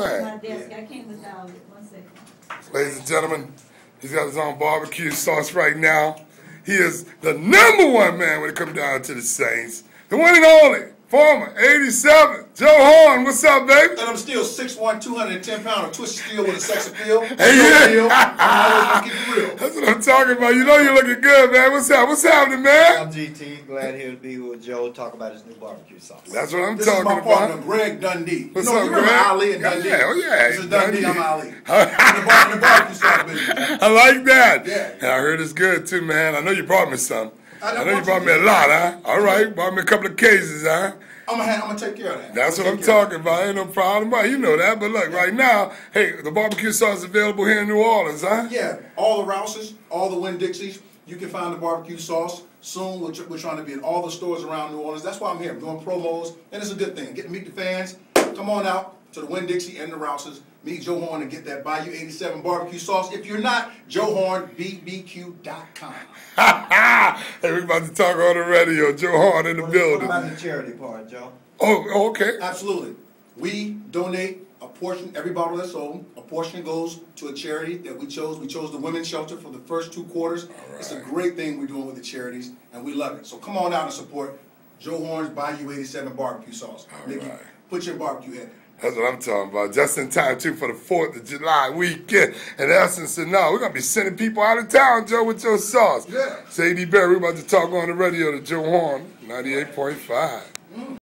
My desk, I came without it. One second. Ladies and gentlemen, he's got his own barbecue sauce right now. He is the number one man when it comes down to the Saints. The one and only, former 87, Joe Horn. What's up, baby? And I'm still 6'1", 210 pound of twisted steel with a sex appeal. Hey, yeah. Appeal. I'm always gonna keep it real. That's what I'm talking about. You know you're looking good, man. What's up? What's happening, man? I'm GT. Glad here to be with Joe. Talk about his new barbecue sauce. That's what I'm This is my partner, about. Greg Dundee. What's you know, up, you Greg? Ali and Dundee? Yeah, oh, yeah. This is Dundee, Dundee. I'm Ali. in, the bar, in the barbecue sauce business. I like that. Yeah. And I heard it's good too, man. I know you brought me some. I I know you brought you me a lot, huh? All right, brought me a couple of cases, huh? I'm gonna, I'm gonna take care of that. That's what I'm take care of talking about. Ain't no problem about. You know that. But look, right now, hey, the barbecue sauce is available here in New Orleans, huh? Yeah, all the Rouses, all the Winn Dixies, you can find the barbecue sauce. Soon we're, we're trying to be in all the stores around New Orleans. That's why I'm here. I'm doing promos, and it's a good thing. Get to meet the fans. Come on out to the Winn Dixie and the Rouses. Meet Joe Horn and get that Bayou 87 barbecue sauce. If you're not, JoeHornBBQ.com. hey, we about to talk on the radio. Joe Horn in the What building. about the charity part, Joe? Oh, okay. Absolutely. We donate a portion, every bottle that's sold, a portion goes to a charity that we chose. We chose the Women's Shelter for the first two quarters. It's a great thing we're doing with the charities, and we love it. So come on out and support Joe Horn's Bayou 87 barbecue sauce. Make it- right. Put your barbecue in. That's what I'm talking about. Just in time, too, for the 4th of July weekend. In essence, and now we're going to be sending people out of town, Joe, with your sauce. Yeah. Sadie Berry, we're about to talk on the radio to Joe Horn, 98.5.